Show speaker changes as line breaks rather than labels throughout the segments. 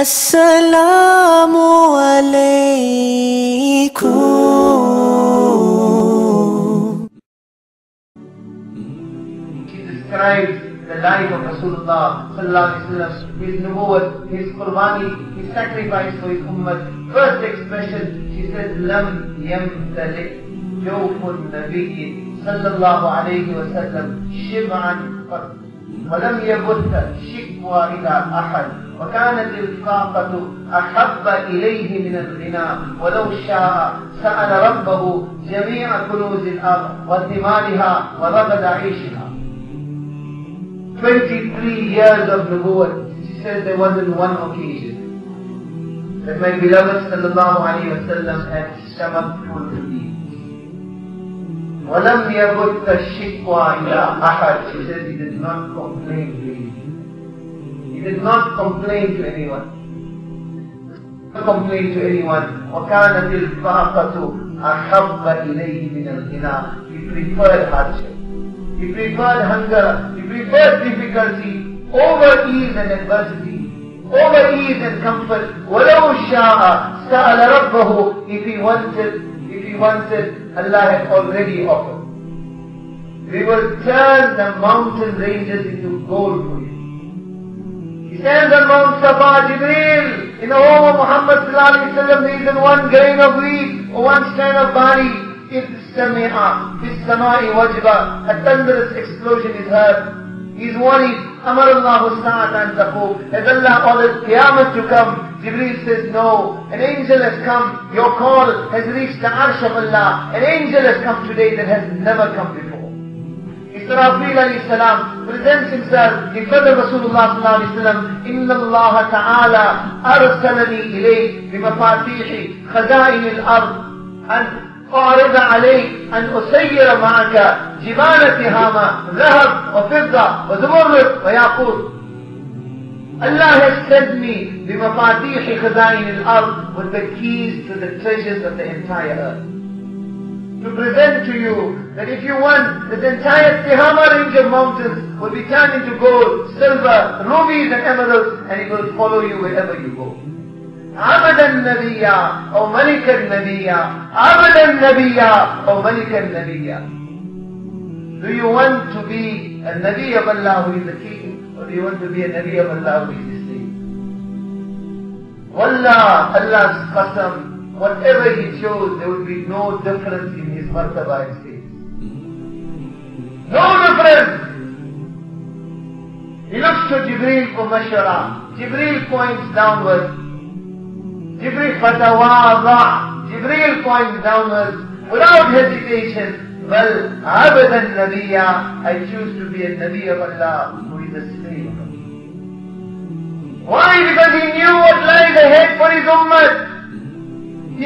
السلام عليكم
the life of Rasulullah sallallahu alaihi wasallam, his nubuwwat, his qurbani, his sacrifice for his ummah. First expression, she said, Lam yamtalik jawfun nabiyyin sallallahu alaihi wasallam shib'an qat. Walam yabutta, she إلى أحد وكانت الفاقة أحب إليه من الغنى ولو شاء سأل ربه جميع كنوز الأرض وثمارها ورغد عيشها 23 years of nubuwwat. She says there wasn't one occasion that my beloved sallallahu alayhi wa sallam had stomach full to eat. وَلَمْ يَبُتَّ الشِّكْوَى إِلَىٰ أَحَدٍ She says he did not complain to did not complain to anyone. Not complain to anyone. وَكَانَتِ الْفَاقَةُ أَحَبَّ إِلَيْهِ مِنَ الْغِنَى He preferred hardship. He preferred hunger. He preferred difficulty over ease and adversity. Over ease and comfort. وَلَوْ شَاءَ سَأَلَ رَبَّهُ If he wanted, if he wanted, Allah had already offered. We will turn the mountain ranges into gold for you. he stands on Mount Safa, Jibreel, in the home of Muhammad sallallahu alaihi wasallam, there isn't one grain of wheat or one strand of barley. If sami'a, fi samai wajba, a thunderous explosion is heard. He's worried. Amar Allahu sa'at an taqub. Has Allah ordered Qiyamah to come? Jibreel says no. An angel has come. Your call has reached the arsh of Allah. An angel has come today that has never come before. Israfil alayhi salam presents himself in front of Rasulullah sallallahu alayhi wasallam. Inna Allah ta'ala arsalani ilayk bimafatihi khazain al-ard and أعرض عليك أن أسير معك جبال تهامة ذهب وفضة وزمرد وياقوت Allah has sent me بمفاتيح خزائن الأرض with the keys to the treasures of the entire earth. To present to you that if you want, this entire Tihama range of mountains will be turned into gold, silver, rubies and emeralds and it will follow you wherever you go. عبدا نبيا أو ملكا نبيا عبدا نبيا أو ملكا نبيا Do you want to be a Nabi of Allah who is the king or do you want to be a Nabi of Allah who is the slave? Wallah, Allah's qasam, whatever he chose there would be no difference in his martaba and status. No difference! He looks to Jibreel for mashara. Jibreel points downwards. Jibreel fatawada. Jibreel points downwards without hesitation. Well, abadan nabiya, I choose to be a nabi of Allah who is a slave. Why? Because he knew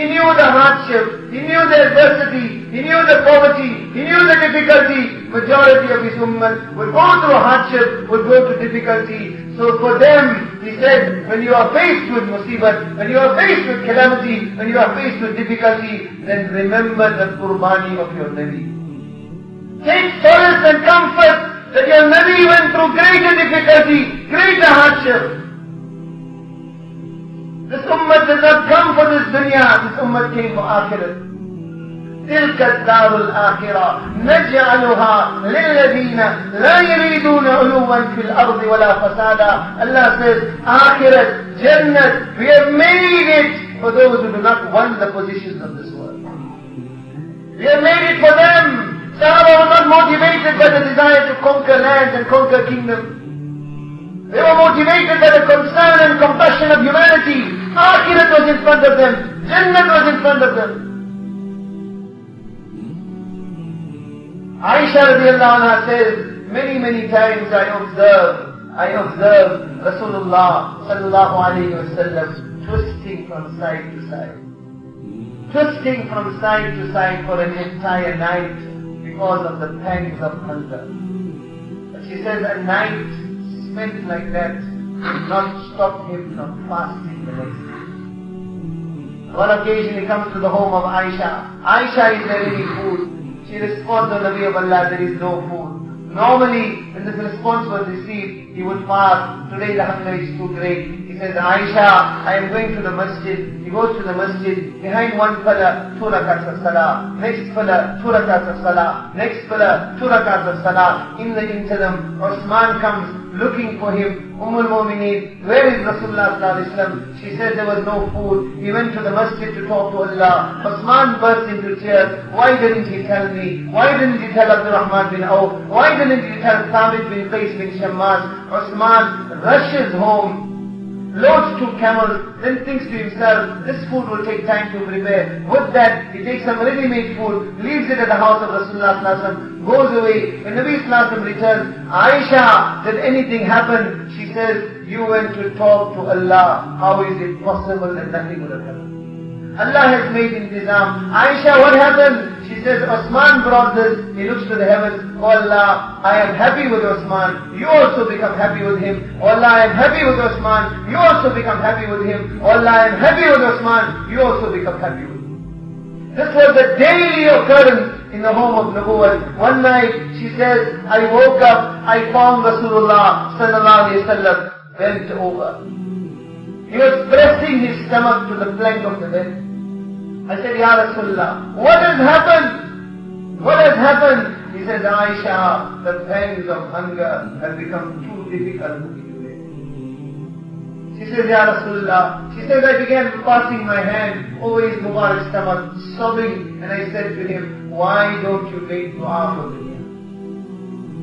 He knew the hardship, he knew the adversity, he knew the poverty, he knew the difficulty. Majority of his ummah would go through hardship, would go through difficulty. So for them, he said, when you are faced with musibat, when you are faced with calamity, when you are faced with difficulty, then remember the qurbani of your Nabi. Take solace and comfort that your Nabi went through greater difficulty, greater hardship. This ummah did not come for this dunya, this ummah came for akhirat. تلك الدار الآخرة نجعلها للذين لا يريدون علوا في الأرض ولا فسادا Allah says آخرة جنة we have made it for those who do not want the positions of this world we have made it for them Sahaba were not motivated by the desire to conquer lands and conquer kingdoms they were motivated by the concern and compassion of humanity Akhirat was in front of them Jannat was in front of them Aisha radiallahu anha says, many, many times I observe, I observe Rasulullah sallallahu alayhi wasallam twisting from side to side. Twisting from side to side for an entire night because of the pangs of hunger. But she says a night like that did not stop him from fasting the next day. One occasion he comes to the home of Aisha. Aisha is there any food? She responds to the Nabi of Allah, there is no food. Normally, when this response was received, he would fast. Today the hunger is too great. He says, Aisha, I am going to the masjid. He goes to the masjid. Behind one pillar, two rakats of salah. Next pillar, two rakats of salah. Next pillar, two rakats of salah. In the interim, Osman comes looking for him. Umm al-Mumineen, where is Rasulullah? She said there was no food. He went to the masjid to talk to Allah. Osman burst into tears. Why didn't he tell me? Why didn't he tell Abdul Rahman bin Auf? Why didn't he tell Thabit bin Qais bin Shammas? Osman rushes home loads two camels, then thinks to himself, this food will take time to prepare. With that, he takes some ready-made food, leaves it at the house of Rasulullah sallallahu goes away. When Nabi sallallahu returns, Aisha, did anything happen? She says, you went to talk to Allah. How is it possible that nothing would have happened? Allah has made intizam. Aisha, what happened? She says, Osman brought this. He looks to the heavens. Oh Allah, I am happy with Osman. You also become happy with him. Oh Allah, I am happy with Osman. You also become happy with him. Oh Allah, I am happy with Osman. You also become happy with him. This was a daily occurrence in the home of Nabuwwat. One night, she says, I woke up, I found Rasulullah sallallahu alayhi wa sallam bent over. He was pressing his stomach to the plank of the bed. I said, Ya Rasulullah, what has happened? What has happened? He said, Aisha, the pangs of hunger have become too difficult for me. She says, Ya Rasulullah, she says, I began passing my hand over his Mubarak stomach, sobbing, and I said to him, why don't you make dua for dunya?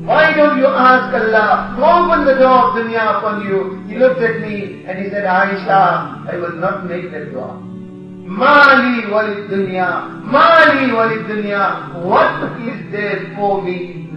Why don't you ask Allah to open the door of dunya upon you? He looked at me and he said, Aisha, I will not make that dua. Mali walid dunya, Mali walid dunya. What is there for me?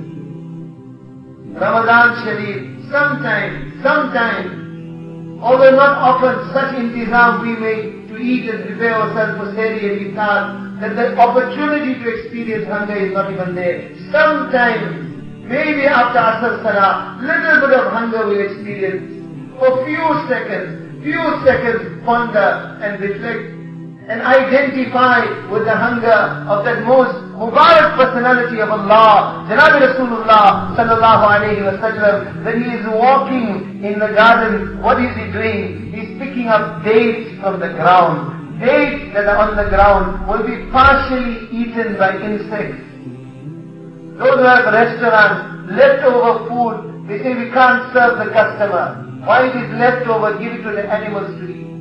Ramadan Sharif, sometimes, sometimes, although not often, such intizam we make to eat and prepare ourselves for Sehri and Iftar, that the opportunity to experience hunger is not even there. Sometimes, maybe after Asr Salah, little bit of hunger we experience. For few seconds, few seconds, ponder and reflect and identify with the hunger of that most Mubarak personality of Allah, Janabi Rasulullah sallallahu alayhi wa sallam, when he is walking in the garden, what is he doing? He's picking up dates from the ground. Dates that are on the ground will be partially eaten by insects. Those who have restaurants, leftover food, they say we can't serve the customer. Why it is leftover, give it to the animals to eat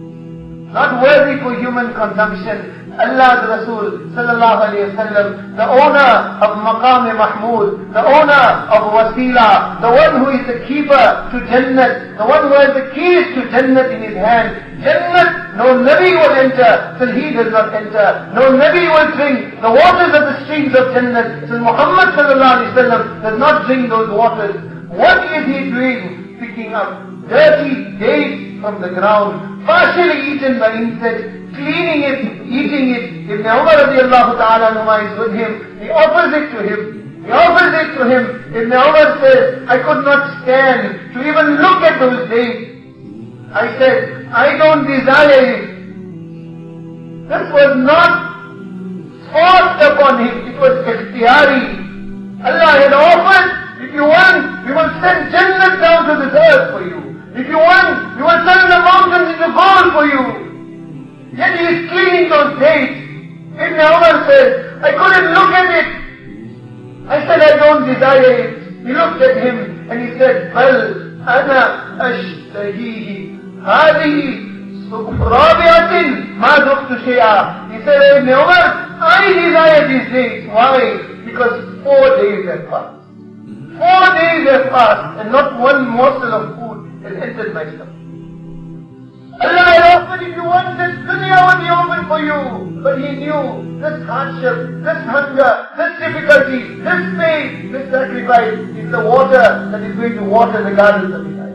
not worthy for human consumption. Allah's Rasul sallallahu alayhi wasallam, the owner of Maqam Mahmud, the owner of Wasila, the one who is the keeper to Jannat, the one who has the keys to Jannat in his hand. Jannat, no Nabi will enter till he does not enter. No Nabi will drink the waters of the streams of Jannat till Muhammad sallallahu alayhi wasallam does not drink those waters. What is he doing? Picking up dirty dates from the ground, partially eaten by insects, cleaning it, eating it. Ibn Umar radiallahu ta'ala is with him. He offers it to him. He offers it to him. Ibn Umar says, I could not stand to even look at those dates. I said, I don't desire it. This was not forced upon him. It was ikhtiyari. Allah had offered, if you want, we will send Jannah down to this earth for you. If you want, you will turn the mountains into gold for you. Yet he is cleaning those dates. Ibn Umar says, I couldn't look at it. I said, I don't desire it. He looked at him and he said, بل أنا أشتهيه هذه رابعة ما ذقت شيئا. He said, Ibn Umar, I desire these days. Why? Because four days have passed. Four days have passed and not one morsel of food entered my stomach. Allah had offered if you want this dunya would be open for you. But he knew this hardship, this hunger, this difficulty, this pain, this sacrifice is the water that is going to water the gardens of his